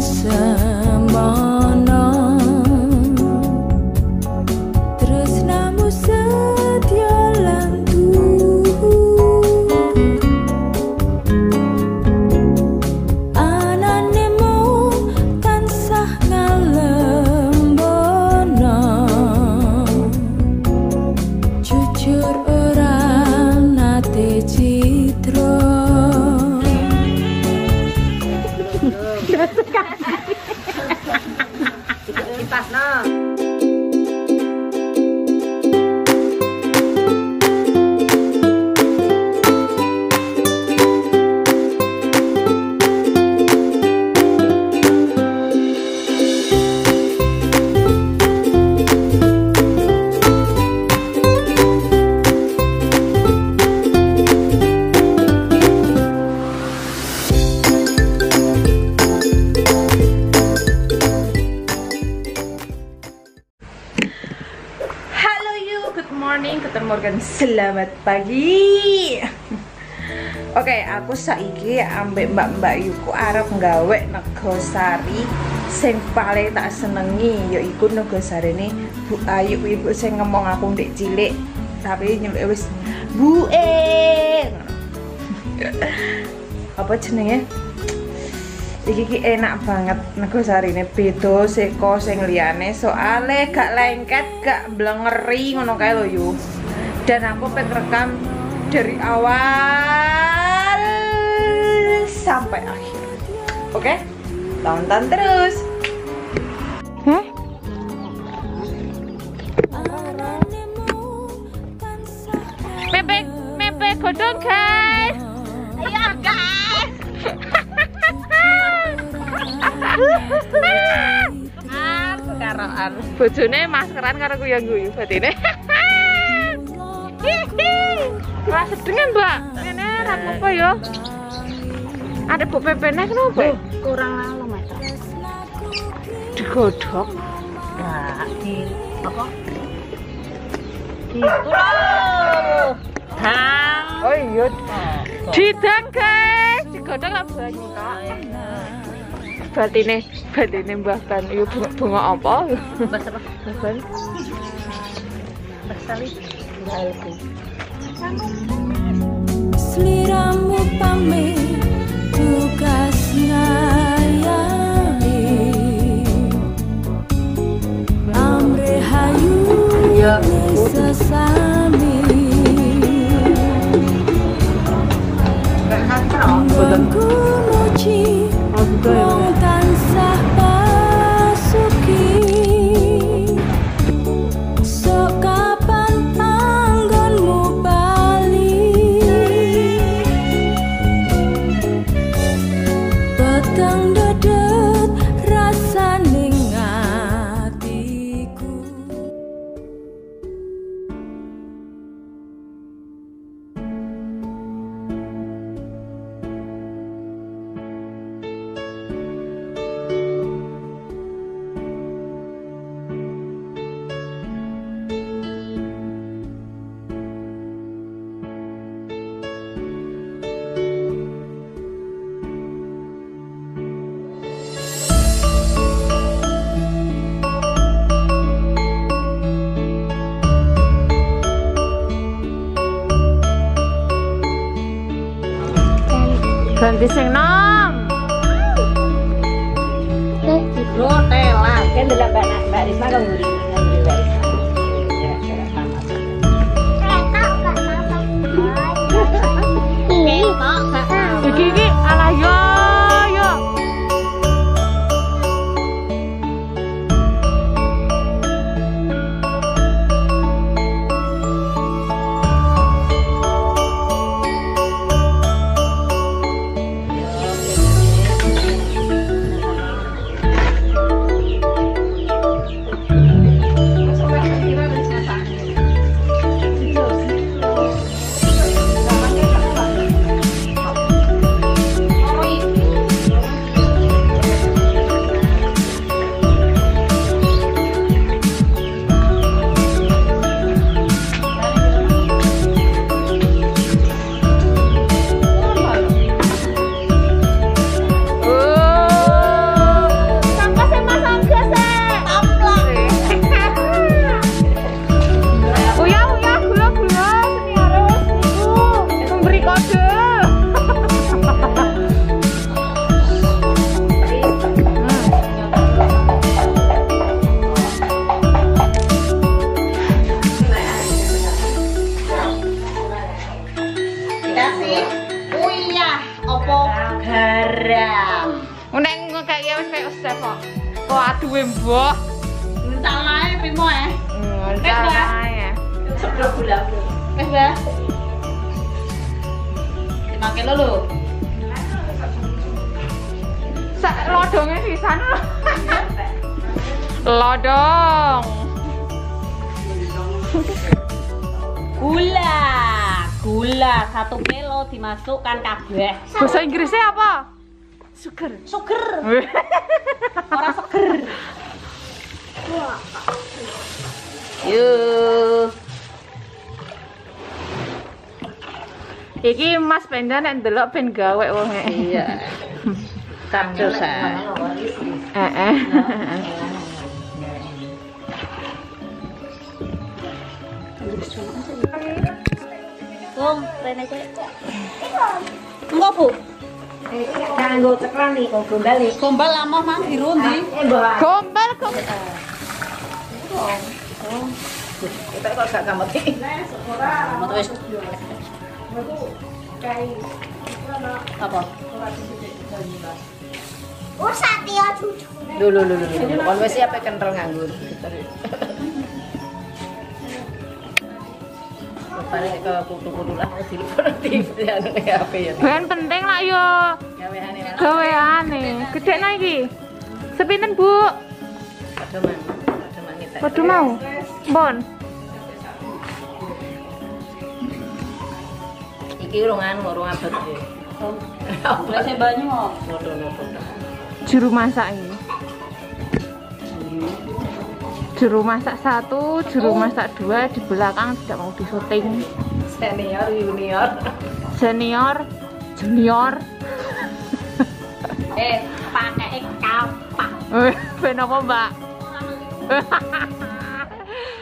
semono Selamat pagi. Oke, aku saiki ambek mbak-mbak Yuku arep nggawe negosari sing paling tak senengi yaiku ini Bu Ayu ibu sing ngomong aku ndek cilik tapi nyeluk wis Bu E. Apa jenenge? Iki ki enak banget negosarine beda seko sing liyane soale gak lengket gak blengeri ngono kae lho yu. Dan aku pengen rekam dari awal sampai akhir. Oke? Tonton terus. Hah? Pepe, pepe godong guys. Iya guys. Sekarang bojone maskeran karo kuyang guyu batine. Wah, Mbak. Ini apa ya? Ada bu pepene kenapa? kurang alo mas Digodhog. nah di apa di hang Oh iya. Didang, guys. Digodhog apa banyu tok. Batine, batine Mbah Ban. Iya bunga, bunga apa? bas apa Mbah Ban. Sliramu pamit tugas ngayahi amre hayu Ya. Ganti sing nom. Rotela, kan dalam mbak Risma kan Waduh, mbah. Salah primo ya. Mbak. caranya. Sudah gula. Wes, Mbak. 5 kilo lho. Sak lodongnya sisan lho. Lodong. Gula. Gula 1 kilo dimasukkan kabeh. Bahasa Inggrisnya apa? Sugar. Suger. Ora seger. Yuk. Iki Mas Penda nek ndelok ben gawe wonge. Iya. Kacau sa. Heeh. Kum, rene cek. Enggak, Bu. Kanggo cekran nih, kok gombal nih. Gombal lama mang biru ndi? Eh, bawa. Gombal kok. Kita kok gak kamu Moto wis. Apa? Dulu, dulu, dulu. Kon wis siap kental nganggur. Paling ke kutu-kutu lah nanti anu HP ya. Ben penting lah yo Gaweane lah. gaweane. Gede nah iki. Sepinten, Bu? Pedoman kita. Waduh mau. Bon. Iki urung anu, urung abot. Gelasnya banyu. Nodo-nodo. Juru masak ini. Juru masak satu, juru masak dua di belakang tidak mau disyuting. Senior, junior. Senior, junior. Eh, pakai kapak. Eh, Ben apa, Mbak?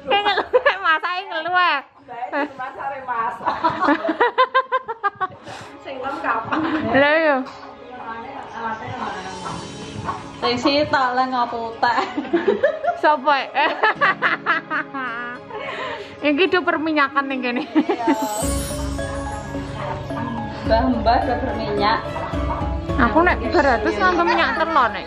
Kayak ngeluh, masak ngeluh. eh. Lah yo. Sing sitok lah ngopo tak. Sopo? eh? Iki do perminyakan ning kene. Mbah-mbah udah berminyak. Aku nek 300 nganggo minyak telon nek.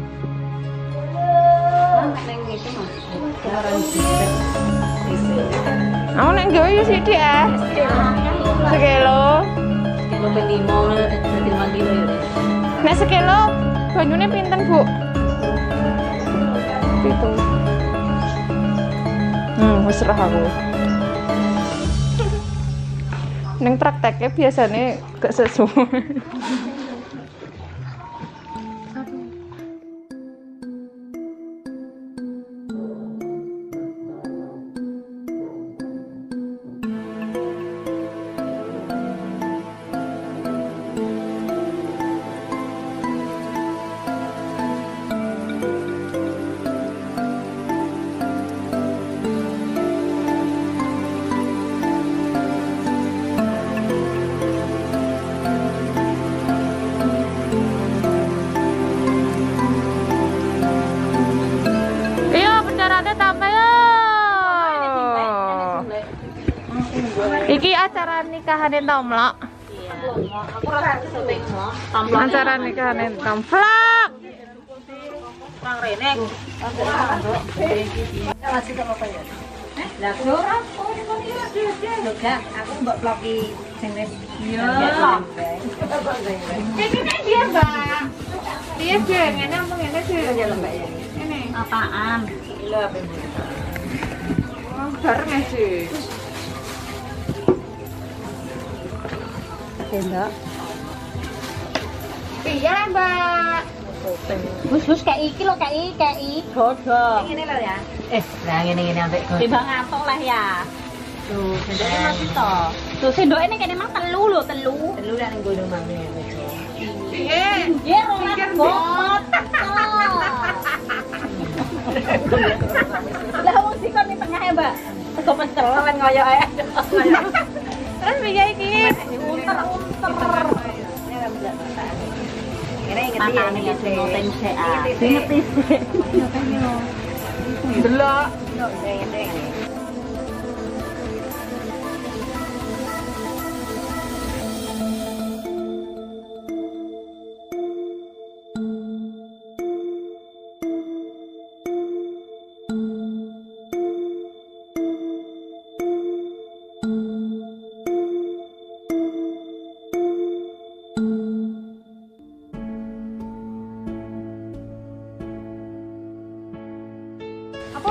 Aku nek gawe yo sithik ah. Sekilo. Kilo pe limo, dadi lima kilo ya. Nek sekilo banyune pinten, Bu? Pitu. Hmm, wis serah aku. Neng prakteknya biasanya gak sesuai. Acara nikahan Tomlok. Aku rasa syuting mo. Acara nikahan Tomlok. Nang rene. Lah ora Lho gak, aku mbok vlogi Iya. Dia, Mbak. Dia dia, ngene apa ngene sih? ya lembek ya. Ini. Apaan? Kilo apa ini? Oh, bareng ya sih. Tenda. Iya, Mbak. Wis wis kayak iki lho kayak iki kayak iki dodo. Ngene lho ya. Eh, lah ngene-ngene ambek go. Timbang ngantuk lah ya. Tuh, sendoknya masih to. Tuh sendok ini kayaknya emang telu lho, telu. Telu lah ning gunung mami. Eh, Ya rolas bot. Lah wong sikon ning tengah ya, Mbak. Teko pecel ngoyo ae. terus bija ikis unter unter kira inget dia. Inget dia. Inget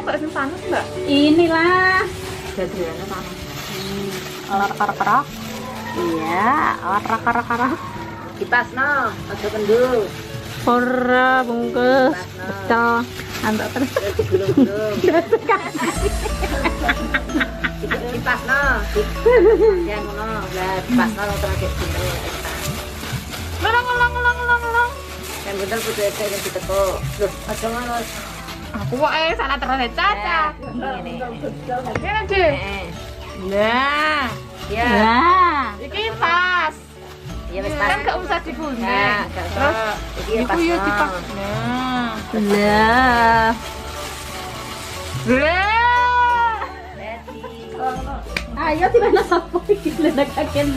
kok gak sih panas mbak? Inilah. Jadriana panas. Hmm. Olor Iya, olor kerak kerak. Kipas no, ada kendur Ora bungkus. Pecel. Antuk terus. Belum-belum. Kipas no. Yang no, kipas no terakhir kendul. Ngelong ngelong ngelong ngelong. Yang bener butuh saya yang ditekuk. Loh, aja ngono. Aku kok eh salah terus eh, Caca. ini Nah. Ya. Nah. ini pas. ya, wis. Kan gak usah dibunyi Nah, ya nah pas. Nah. Lah. Ayo tiba-tiba sapa iki ledak kakek.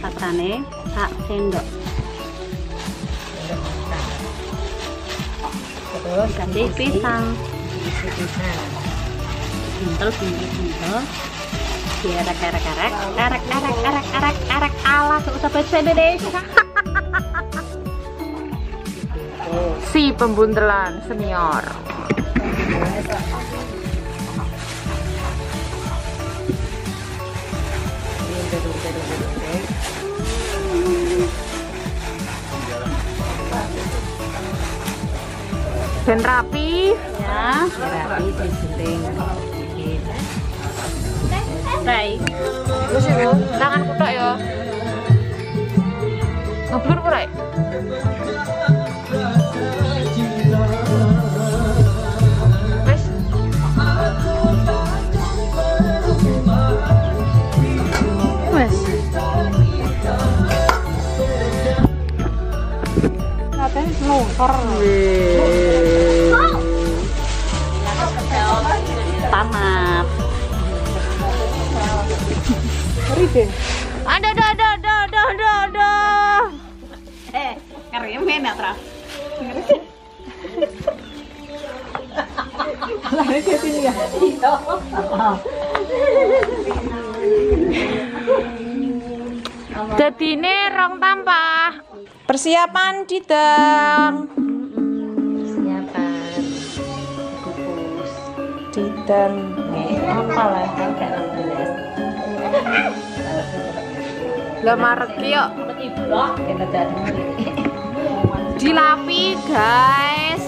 Patane sak sendok. Terus Ganti pisang. pisang. Buntel buntel buntel. Diarak arak arak arak arak arak arak arak ala usah bahasa Indonesia. Si pembuntelan senior dan rapi. Ya. Rapi disunting Rai, terus ya, tangan kuda ya, ngeblur kurai. motor tamat ada ada ada ada ada ada ada. Eh keremen enak traf lari ke sini ya? Iya. Jadi ini rong tampah Persiapan didang. Siapkan. Kukus. Didang. Apa lah? Lah Kita jadi dilapi guys.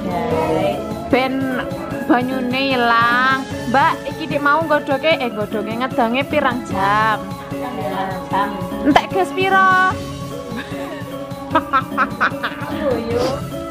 guys. Ben banyune ilang. Mbak, iki dik mau nggodoke eh nggodoke ngedange pirang jam. Entek gas piro? Yuk.